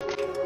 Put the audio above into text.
you.